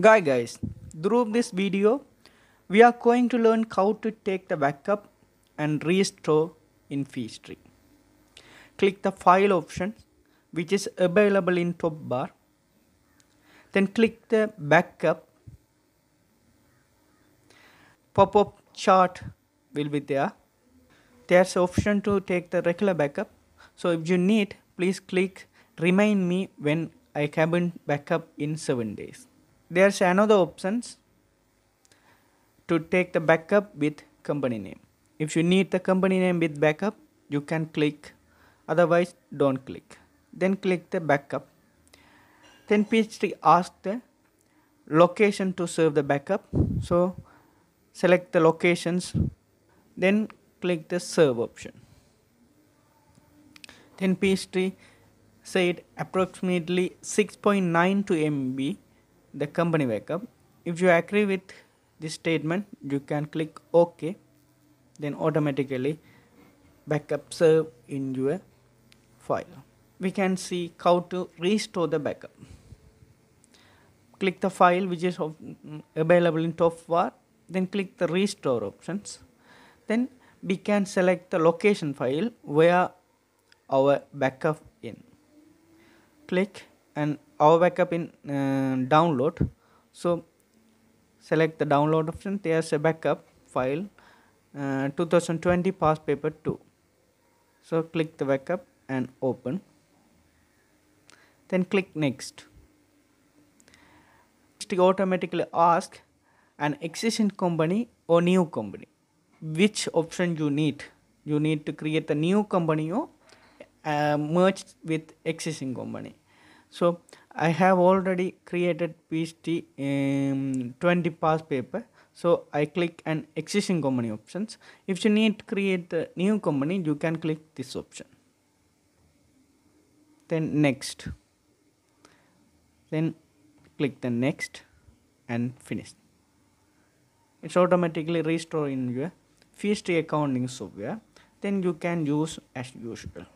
Guy guys, through this video, we are going to learn how to take the backup and restore in Peachtree. Click the file option which is available in top bar. Then click the backup. Pop-up chart will be there. There's option to take the regular backup. So if you need, please click remind me when I haven't backup in 7 days there's another options to take the backup with company name. If you need the company name with backup you can click. Otherwise don't click. Then click the backup. Then Peachtree asks the location to serve the backup. So select the locations then click the serve option. Then Peachtree said approximately 6.9 to MB the company backup. If you agree with this statement you can click ok then automatically backup serve in your file. We can see how to restore the backup. Click the file which is available in top bar then click the restore options. Then we can select the location file where our backup in. Click and our backup in uh, download. So select the download option. There's a backup file uh, 2020 past paper 2 so click the backup and open. Then click next. It automatically ask an existing company or new company which option you need. You need to create a new company or uh, merge with existing company so I have already created PST um, 20 past paper. So I click an existing company options. If you need to create a new company you can click this option. Then next. Then click the next and finish. It's automatically restore in your PST accounting software. Then you can use as usual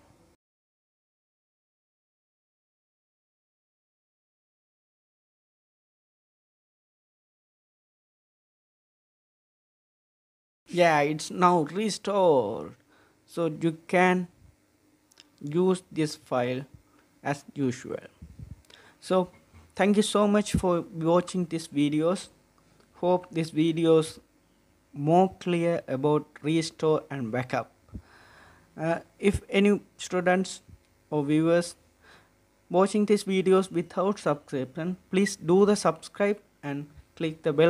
yeah it's now restored. So you can use this file as usual. So thank you so much for watching these videos. Hope these videos more clear about restore and backup. Uh, if any students or viewers watching these videos without subscription please do the subscribe and click the bell